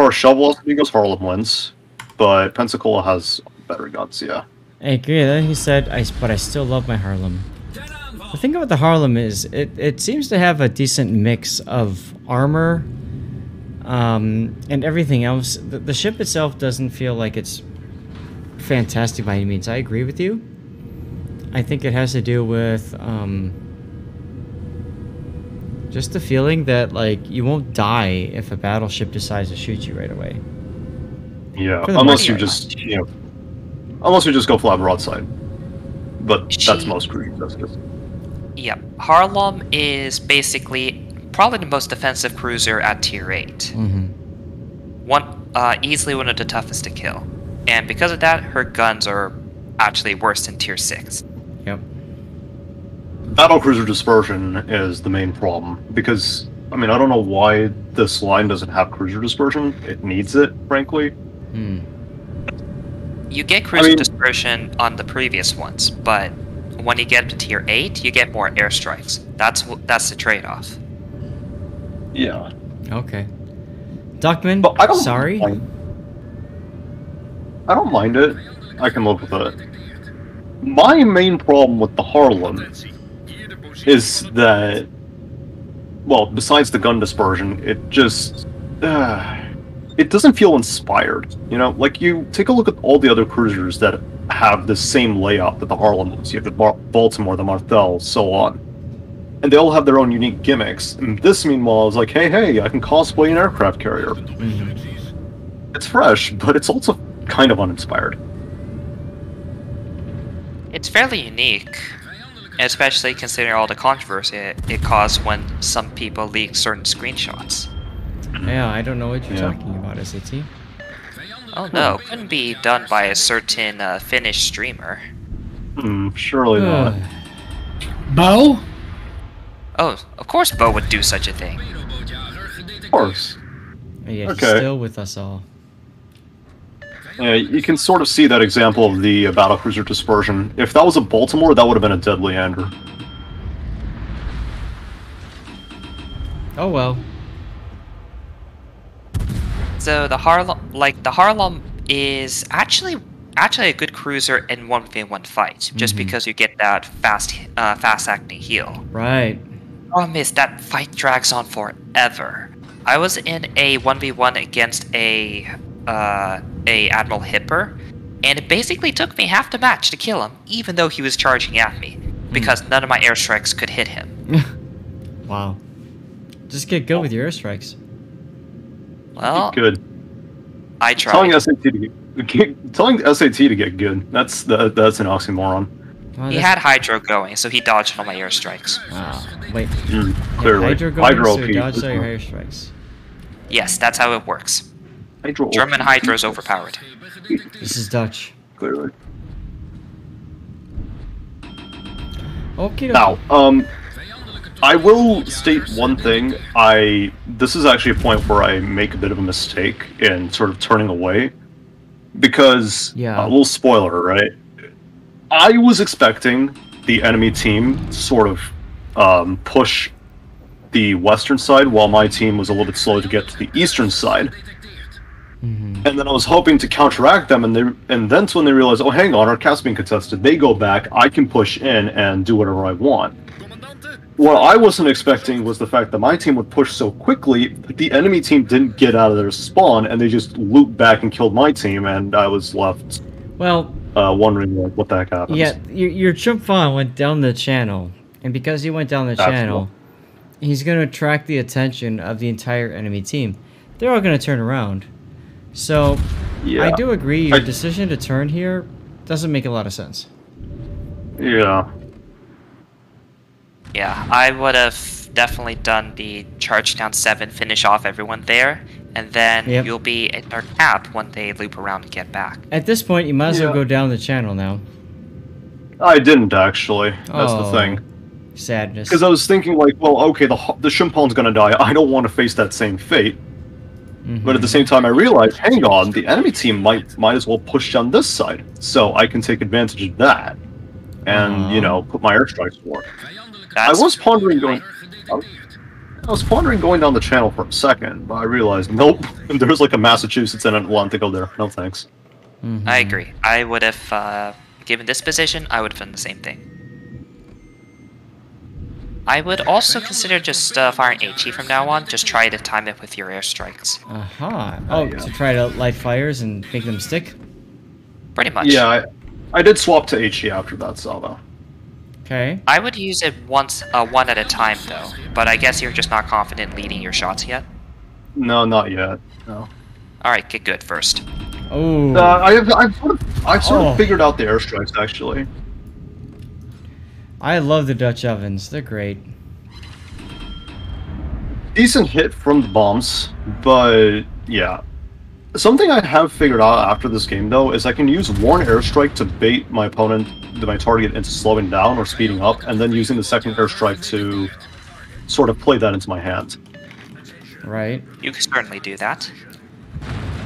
far as shovel velocity goes, Haarlem wins, but Pensacola has better guns. Yeah. I agree. Then he said, "I but I still love my Haarlem." The thing about the Haarlem is it, it seems to have a decent mix of armor um, and everything else. The, the ship itself doesn't feel like it's fantastic by any means. I agree with you. I think it has to do with um, just the feeling that like you won't die if a battleship decides to shoot you right away. Yeah, unless you just you know, unless you just go flat broadside. But that's She- most cruise vessels. Yep. Haarlem is basically probably the most defensive cruiser at tier 8. Mm-hmm. One uh, easily one of the toughest to kill. And because of that, her guns are actually worse than tier 6. Yep. Battle cruiser dispersion is the main problem because I mean I don't know why this line doesn't have cruiser dispersion. It needs it, frankly. Hmm. You get cruiser mean- dispersion on the previous ones, but when you get to tier 8, you get more airstrikes. That's that's the trade-off. Yeah. Okay. Duckman, But I don't sorry. mind- I don't mind it. I can live with it. My main problem with the Haarlem is that, well, besides the gun dispersion, it just, uh, it doesn't feel inspired. You know, like you take a look at all the other cruisers that have the same layout that the Haarlem is. You have the Bar- Baltimore, the Martel, so on. And they all have their own unique gimmicks. And this, meanwhile, is like, hey, hey, I can cosplay an aircraft carrier. It's fresh, but it's also kind of uninspired. It's fairly unique, especially considering all the controversy it, it caused when some people leaked certain screenshots. Yeah, I don't know what you're Yeah. talking about, Zath. Oh no, couldn't be done by a certain uh, Finnish streamer. Hmm, surely not. Bo? Oh, of course Bo would do such a thing. Of course. yeah, he's Okay. still with us all. Yeah, you can sort of see that example of the uh, battlecruiser dispersion. If that was a Baltimore, that would have been a deadly Andrew. Oh well. So the Haarlem, like the Haarlem, is actually actually a good cruiser in one v one fight, just Mhm. because you get that fast uh, fast acting heal. Right. Problem is that fight drags on forever. I was in a one v one against a uh, a Admiral Hipper, and it basically took me half the match to kill him, even though he was charging at me, because none of my airstrikes could hit him. wow. Just get good with your airstrikes. Well, Good. I Telling tried. Zath to get, get- telling Zath to get good. That's the, that's an oxymoron. He had Hydro going, so he dodged all my airstrikes. Wait. Mm, clearly. Hydro going Hydro so OP. dodge all your airstrikes. Yes, that's how it works. Hydro German Hydro is overpowered. This is Dutch. Clearly. Okay. Now, um, I will state one thing. I this is actually a point where I make a bit of a mistake in sort of turning away because Yeah. a little spoiler, right? I was expecting the enemy team to sort of um, push the western side while my team was a little bit slow to get to the eastern side. Mhm. And then I was hoping to counteract them, and they and then when they realized, oh, hang on, our cat's being contested, they go back. I can push in and do whatever I want. What I wasn't expecting was the fact that my team would push so quickly that the enemy team didn't get out of their spawn, and they just looped back and killed my team, and I was left Well, uh, wondering like, what the heck happened. yeah, your, your Chimp Fawn went down the channel, and because he went down the That's channel, he's going to attract the attention of the entire enemy team. They're all going to turn around. So, yeah, I do agree. Your I- decision to turn here doesn't make a lot of sense. yeah. Yeah, I would have definitely done the charge down seven, finish off everyone there, and then Yep. you'll be at our cap when they loop around and get back. At this point, you might as well go down the channel now. I didn't actually. That's Oh. the thing. Sadness. Because I was thinking, like, well, okay, the h- the Shimpon's gonna die. I don't want to face that same fate. But at the same time, I realized, hang on, the enemy team might might as well push down this side, so I can take advantage of that, and you Uh-huh. know, put my airstrikes to work. I was pondering going. I was pondering going down the channel for a second, but I realized, nope, there's like a Massachusetts and I don't want to go there. No thanks. Mhm. I agree. I would have, uh, given this position, I would have done the same thing. I would also consider just uh, firing HE from now on. Just try to time it with your airstrikes. Aha. Uh-huh. Oh, yeah. to try to light fires and make them stick? Pretty much. Yeah, I, I did swap to HE after that, Salvo. Okay. I would use it once, uh, one at a time though. But I guess you're just not confident leading your shots yet. No, not yet. No. All right, get good first. Oh. Uh, I have, I've sort of, I've sort Oh. of figured out the airstrikes actually. I love the Dutch ovens. They're great. Decent hit from the bombs, but yeah. Something I have figured out after this game though is I can use one airstrike to bait my opponent, my target into slowing down or speeding up, and then using the second airstrike to sort of play that into my hand. Right. You can certainly do that.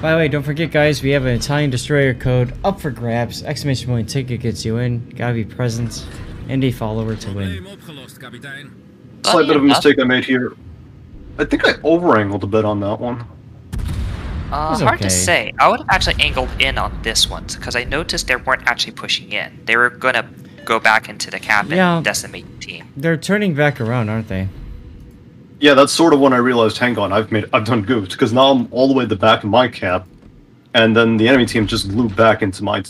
By the way, don't forget, guys, we have an Italian destroyer code up for grabs. Exclamation point ticket gets you in. Gotta be present and a follower to win. Slight bit of a mistake I made here. I think I overangled a bit on that one. Uh, It's hard okay. to say. I would have actually angled in on this one because I noticed they weren't actually pushing in. They were gonna go back into the cap and Yeah. decimate the team. They're turning back around, aren't they? Yeah, that's sort of when I realized, hang on, I've made, I've done goofed because now I'm all the way at the back of my cap, and then the enemy team just blew back into my,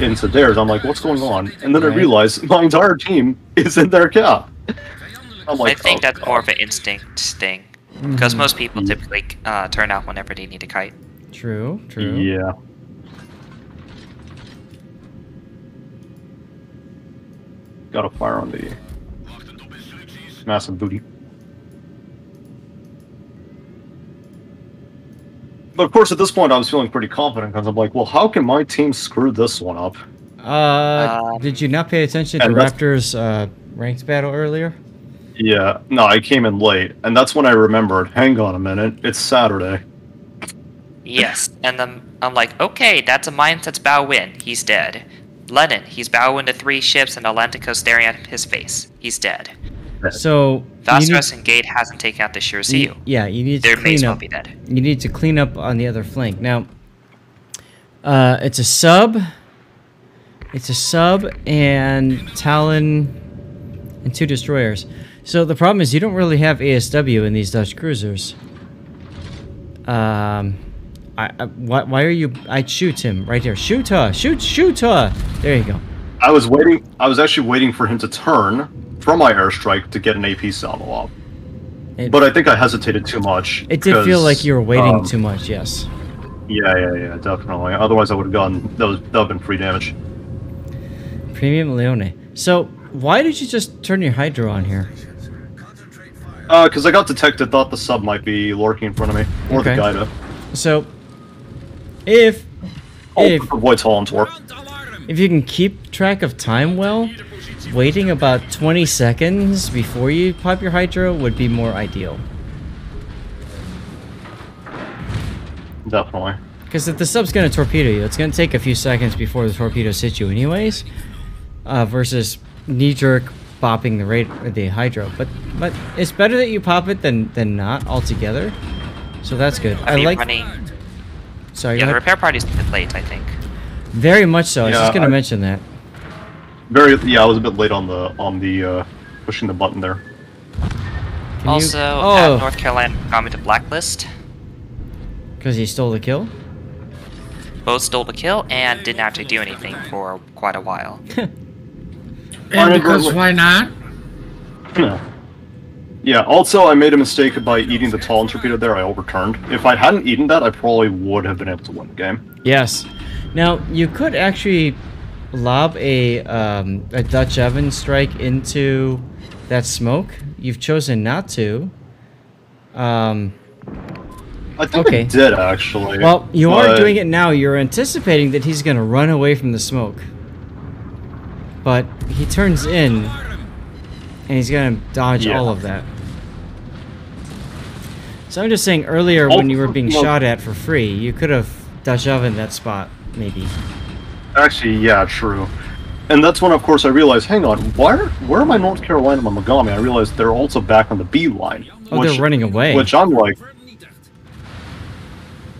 into theirs. I'm like, what's going on? And then I realize my entire team is in their cap. I'm like, I think oh, that's God. more of an instinct thing because most people typically uh, turn out whenever they need a kite. True, true. Yeah. Got a fire on the massive booty. But of course, at this point, I was feeling pretty confident because I'm like, well, how can my team screw this one up? Uh, Um, did you not pay attention to and Raptors' uh, ranked battle earlier? Yeah, no, I came in late, and that's when I remembered. Hang on a minute, it's Saturday. Yes, and then I'm like, okay, that's a mindset's bow win. He's dead. Lennon, he's bowing to three ships and Atlantico staring at his face. He's dead. So you Vasquez and Gate hasn't taken out the need, Shirziu. yeah, you need They to clean well up. be dead. You need to clean up on the other flank. Now, uh, it's a sub. It's a sub and Talon and two destroyers. So the problem is you don't really have ASW in these Dutch cruisers. Um, I, I why, why are you? I'd shoot him right there. Shoot her! Shoot! Shoot her! There you go. I was waiting. I was actually waiting for him to turn from my airstrike to get an AP salvo off. It, But I think I hesitated too much. it did feel like you were waiting um, too much. Yes. Yeah, yeah, yeah, definitely. Otherwise, I would have gone. That was that would have been free damage. Premium Leone. So why did you just turn your hydro on here? Uh, because I got detected, thought the sub might be lurking in front of me, or Okay. the Gaida. So if Oh, if avoid Holland's work. If you can keep track of time well, waiting about 20 seconds before you pop your hydro would be more ideal. Definitely. Because if the sub's gonna torpedo you, it's gonna take a few seconds before the torpedo hits you, anyways. Uh, versus knee jerk bopping the rate the hydro, but but it's better that you pop it than than not altogether. So that's good. I Are you like. running? Sorry, Yeah, go the repair party's a bit late, I think. Very much so. I was just gonna I- mention that. Very. Yeah, I was a bit late on the on the uh, pushing the button there. Can you- also, oh, at North Carolina got me to blacklist. because he stole the kill. Both stole the kill and didn't actually do anything for quite a while. And because wait, wait. why not? Yeah. Yeah. Also, I made a mistake by eating the Talon torpedo there. I overturned. If I hadn't eaten that, I probably would have been able to win the game. Yes. Now you could actually lob a um, a Dutch oven strike into that smoke. You've chosen not to. Um, I think Okay. I did actually. well, you are but- doing it now. You're anticipating that he's going to run away from the smoke. But he turns in, and he's going to dodge Yeah. all of that. So I'm just saying earlier when you were being Also- shot at for free, you could have Dutch oven that spot, maybe. Actually, yeah, true. And that's when, of course, I realized, hang on, why are, where are my North Carolina and Mogami? I realized they're also back on the B line. Oh, Which- they're running away. Which I'm like,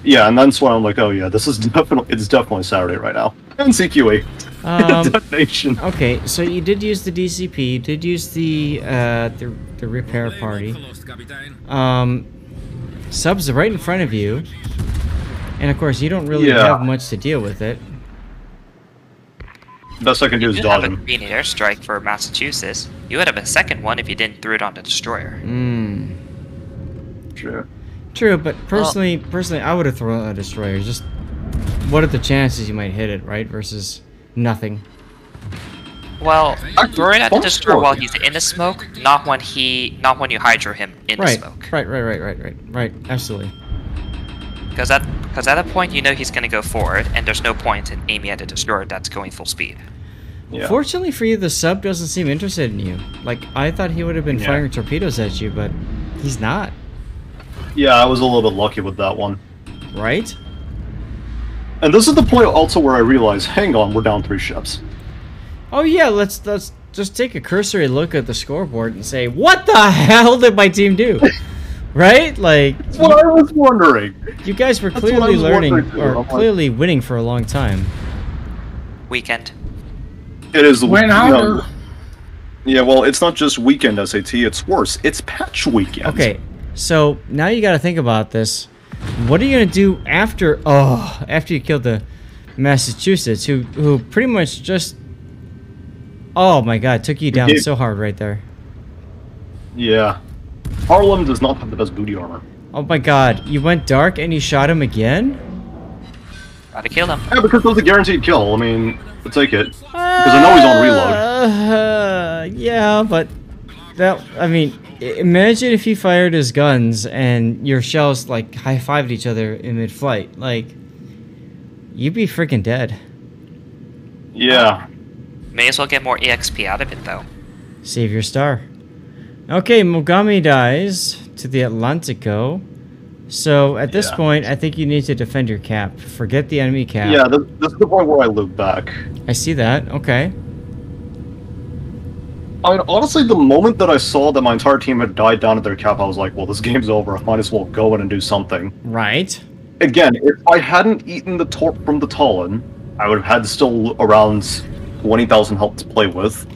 yeah, and that's why I'm like, oh yeah, this is definitely it's definitely Saturday right now. And CQE um, detonation. okay, so you did use the DCP, you did use the uh, the, the repair party. Um, subs are right in front of you, and of course you don't really Yeah. have much to deal with it. Best I can do You is did dodge have a him. green airstrike for Massachusetts. You would have a second one if you didn't throw it on the destroyer. Hmm. Sure. True, but personally, personally, I would have thrown a destroyer. Just what are the chances you might hit it, right? Versus nothing. Well, Actually, throw it at the destroyer while he's in the smoke, not when he, not when you hydro him in Right, the smoke. right, right, right, right, right, right. Absolutely. Because at, because at that point you know he's gonna go forward, and there's no point in aiming at a destroyer that's going full speed. Yeah. Fortunately for you, the sub doesn't seem interested in you. Like I thought he would have been Yeah. firing torpedoes at you, but he's not. Yeah, I was a little bit lucky with that one. Right? And this is the point also where I realize, hang on, we're down three ships. Oh yeah, let's let's just take a cursory look at the scoreboard and say, what the hell did my team do? right? Like That's what I was wondering. you guys were That's clearly learning or I'm like- clearly winning for a long time. Weekend. It is the Went you know. Yeah, well, it's not just weekend Zath, it's worse. It's patch weekend. Okay, so now you got to think about this. What are you gonna do after? Oh, after you killed the Massachusetts, who who pretty much just. Oh my God, took you down gave- so hard right there. Yeah. Haarlem does not have the best booty armor. Oh my God, you went dark and you shot him again. Gotta kill him. Yeah, because it was a guaranteed kill. I mean, I'll take it. Because I know he's on reload. Uh, yeah, but that I mean, imagine if he fired his guns and your shells like high fived each other in mid flight. Like, you'd be freaking dead. Yeah. May as well get more EXP out of it though. Save your star. Okay, Mogami dies to the Atlantico. So at this Yeah. point, I think you need to defend your cap. Forget the enemy cap. Yeah, this, this is the point where I loop back. I see that. Okay. I mean, honestly, the moment that I saw that my entire team had died down at their cap, I was like, well, this game's over. I might as well go in and do something. Right. Again, if I hadn't eaten the torp from the Talon, I would have had still around 20,000 health to play with,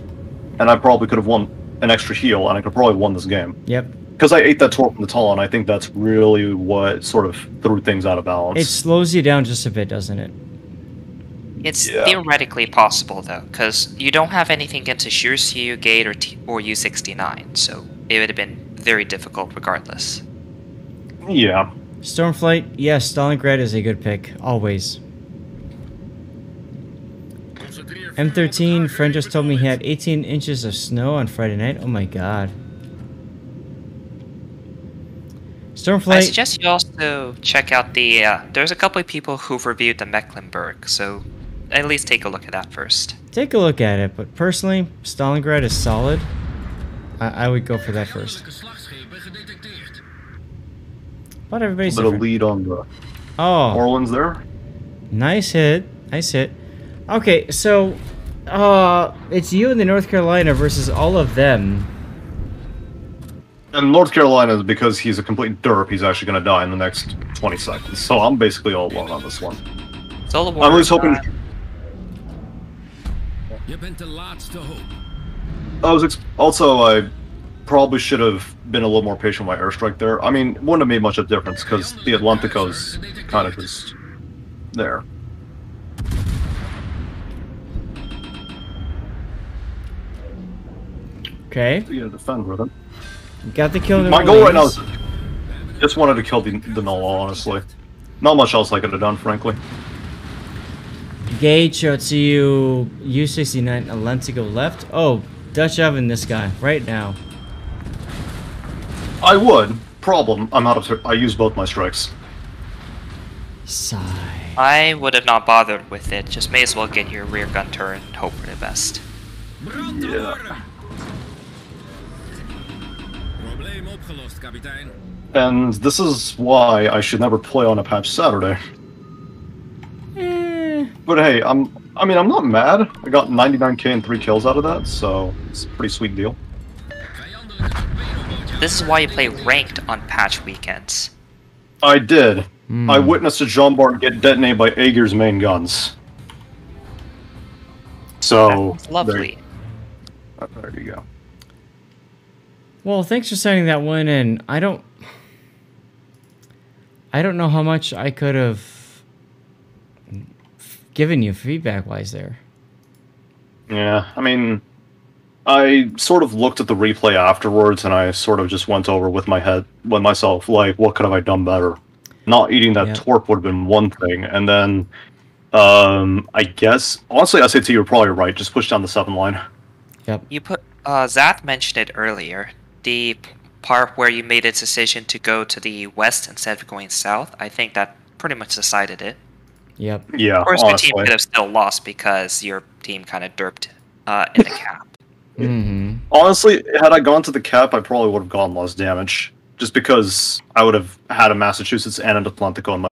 and I probably could have won an extra heal, and I could probably won this game. Yep. Because I ate that torp from the Talon, I think that's really what sort of threw things out of balance. It slows you down just a bit, doesn't it? It's Yeah. theoretically possible though, because you don't have anything against a Shirsu Gate or T- or U69, so it would have been very difficult regardless. Yeah. Stormflight, yes, Stalingrad is a good pick, always. M13, friend just told me he had 18 inches of snow on Friday night. Oh my god. Stormfly I suggest you also check out the. Uh, there's a couple of people who've reviewed the Mecklenburg, so at least take a look at that first. take a look at it, but personally, Stalingrad is solid. I, I would go for that first. But everybody's Bit of different. lead on the Oh, Orleans there. Nice hit. Nice hit. Okay, so uh it's you and the North Carolina versus all of them. And North Carolina is because he's a complete derp. He's actually going to die in the next 20 seconds. So I'm basically all alone on this one. Solar I War. was hoping. uh, Je bent de laatste hoop. I was ex- also I probably should have been a little more patient with my airstrike there. I mean, it wouldn't have made much of a difference because the Atlantico's kind of just there. Okay. You gotta defend with it. You got the kill in the My goal right now is just wanted to kill the the Null, honestly. Not much else I could have done, frankly. Gage out to you U69 Atlantico left. Oh, Dutch oven this guy right now. I would. Problem, I'm out of. I use both my strikes. Sigh. I would have not bothered with it. Just may as well get your rear gun turret and hope for the best. Brand And this is why I should never play on a patch Saturday. Eh, But hey, I'm. I mean, I'm not mad. I got 99k and three kills out of that, so it's a pretty sweet deal. This is why you play ranked on patch weekends. I did. Hmm. I witnessed a Jean Bart get detonated by Aegir's main guns. So That's lovely. There, there you go. Well, thanks for sending that one in. I don't. I don't know how much I could have given you feedback wise there. Yeah, I mean, I sort of looked at the replay afterwards, and I sort of just went over with my head, with myself, like, what could have I done better? Not eating that Yeah. torp would have been one thing, and then, um, I guess honestly, i Zath, you're probably right. Just push down the seven line. Yep. You put uh, Zath mentioned it earlier. The part where you made a decision to go to the west instead of going south. I think that pretty much decided it. Yep. Yeah, Of course, your team could have still lost because your team kind of derped uh, in the cap. Mm-hmm. Honestly, had I gone to the cap, I probably would have gone less damage. Just because I would have had a Massachusetts and an Atlantico in my